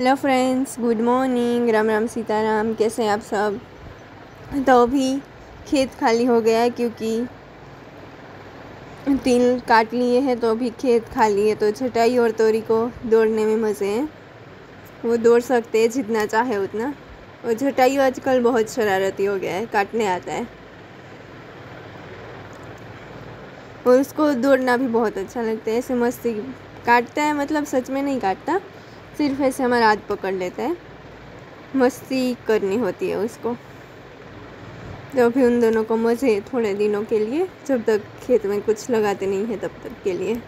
Hello friends, good morning. Ram Ram Sitaram, कैसे हैं आप सब? तो अभी खेत खाली हो गया है क्योंकि तिल काट लिए हैं तो अभी खेत खाली है। तो छटाई और तोरी को दौड़ने में मज़े हैं। वो दौड़ सकते हैं, जितना चाहे उतना। और छटाई आजकल बहुत शरारती हो गया है, काटने आता है। और उसको दौड़ना भी बहुत अच्छा लगता है। ऐसे मस्ती काटता है मतलब सच में नहीं काटता। सिर्फ़ ऐसे हमारा हाथ पकड़ लेता है। मस्ती करनी होती है उसको। तो अभी उन दोनों को मज़े थोड़े दिनों के लिए, जब तक खेत में कुछ लगाते नहीं है, तब तक के लिए।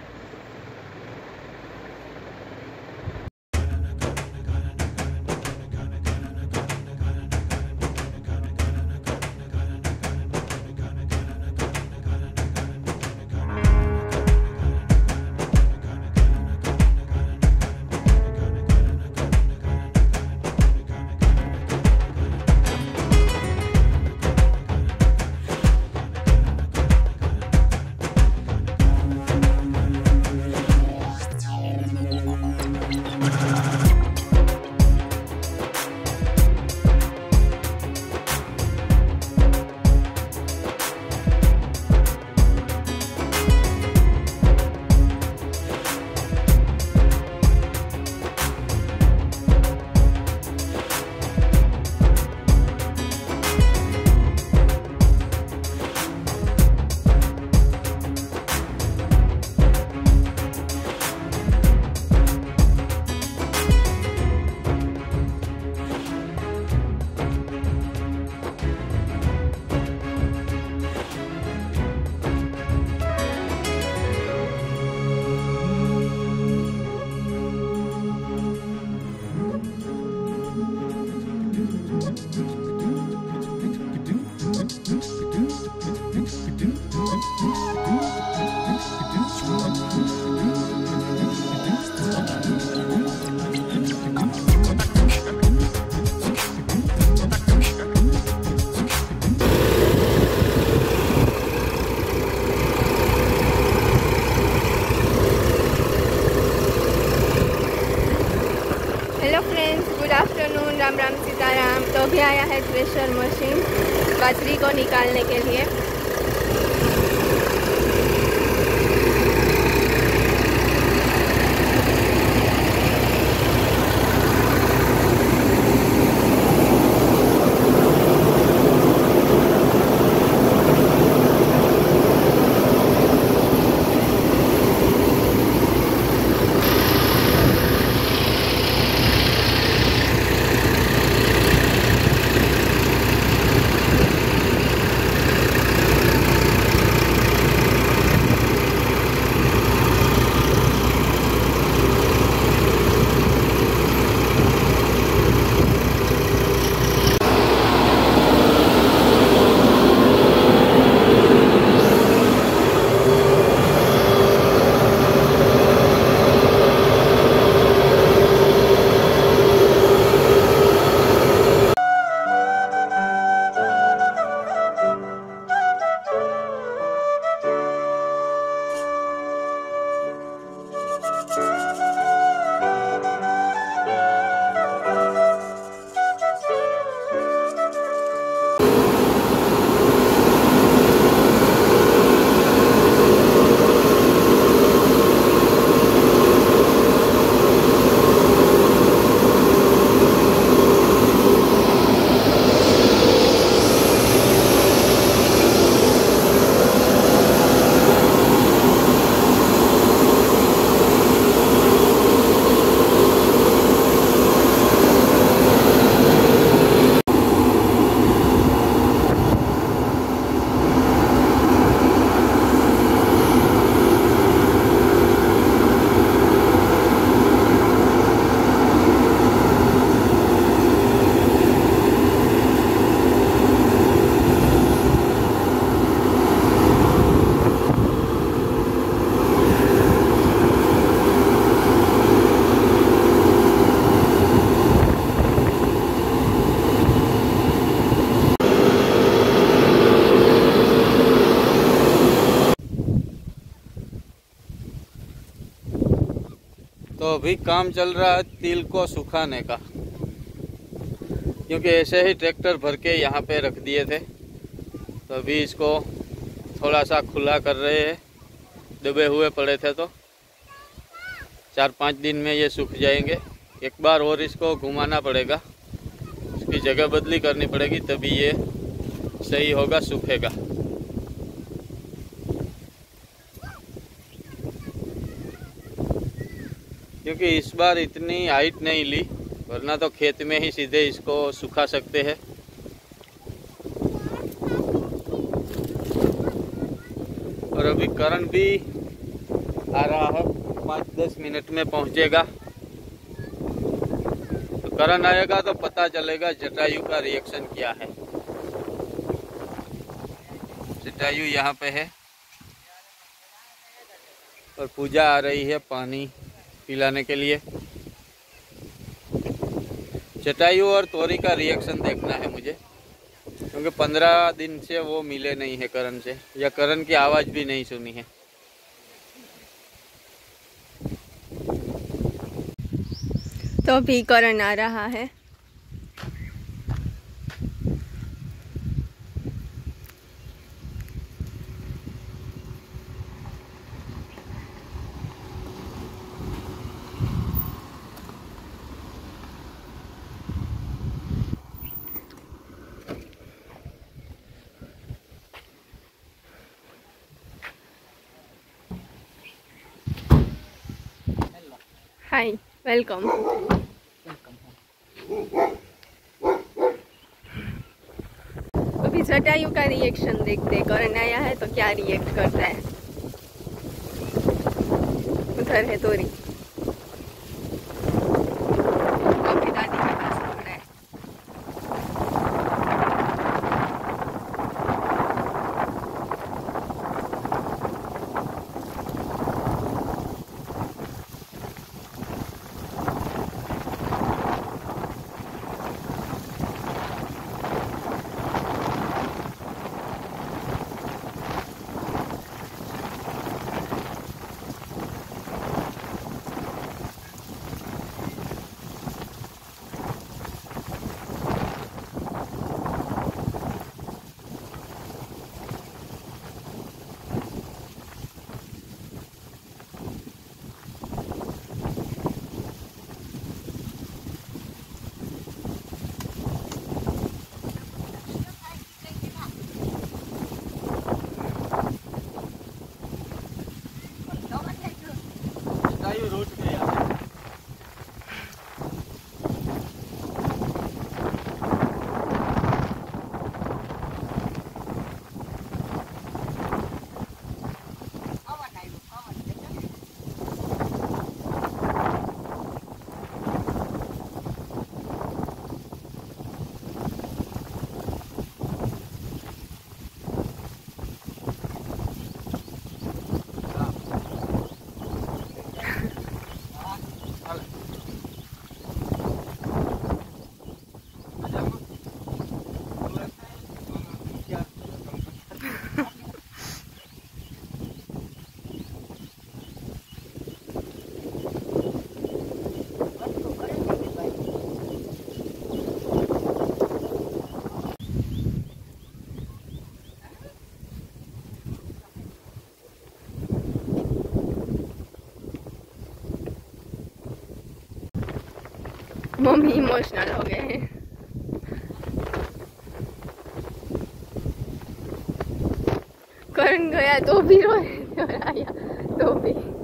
थ्रेशर मशीन बजरी को निकालने के लिए। अभी काम चल रहा है तिल को सुखाने का। क्योंकि ऐसे ही ट्रैक्टर भर के यहाँ पे रख दिए थे। तो अभी इसको थोड़ा सा खुला कर रहे हैं। दबे हुए पड़े थे तो। चार पाँच दिन में ये सूख जाएँगे। एक बार और इसको घुमाना पड़ेगा। उसकी जगह बदली करनी पड़ेगी, तभी ये सही होगा, सूखेगा। क्योंकि इस बार इतनी हाइट नहीं ली, वरना तो खेत में ही सीधे इसको सुखा सकते हैं। और अभी करण भी आ रहा है पाँच दस मिनट में पहुंचेगा। तो करण आएगा तो पता चलेगा जटायु का रिएक्शन क्या है। जटायु यहाँ पे है और पूजा आ रही है पानी। पिलाने के लिए। जटायु और तोरी का रिएक्शन देखना है मुझे। क्योंकि पंद्रह दिन से वो मिले नहीं है करण से, या करण की आवाज़ भी नहीं सुनी है। तो भी करण आ रहा है। हाय वेलकम अभी जटायु का रिएक्शन देखते करण आया है तो क्या रिएक्ट करता है? उधर है तोरी। मम्मी इमोशनल हो गए हैं। करण गया तो भी रो रहे आया तो भी।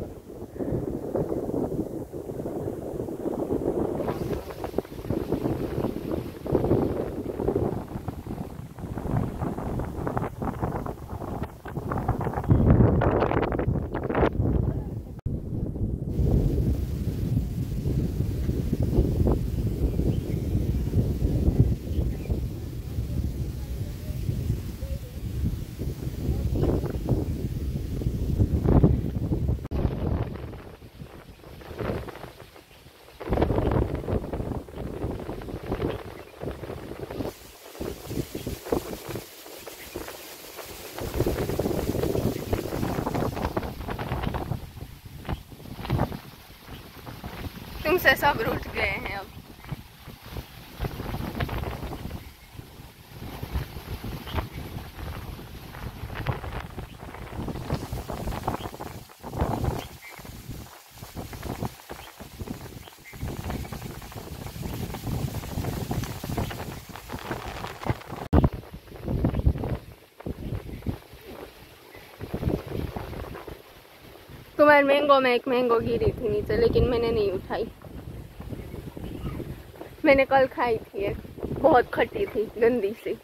कसम से सब रूठ गए हैं अब। तुम्हारे मैंगो में एक मैंगो गिरी थी नीचे, लेकिन मैंने नहीं उठाई। मैंने कल खाई थी एक, बहुत खट्टी थी, गंदी सी।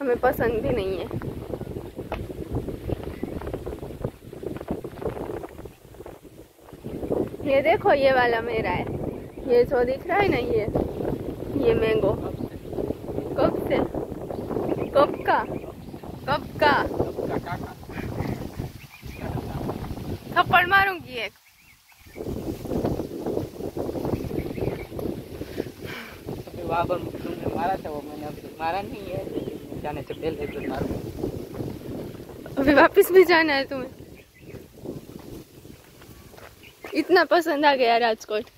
हमें पसंद भी नहीं है। ये देखो, ये वाला मेरा है। ये जो दिख रहा है ना, ये ये मैंगो कब से। कब का। कब का। थप्पड़ मारूँगी एक। तुमने मारा था वो मैंने अभी मारा नहीं है जाने से पहले अभी वापस भी जाना है तुम्हें इतना पसंद आ गया राजकोट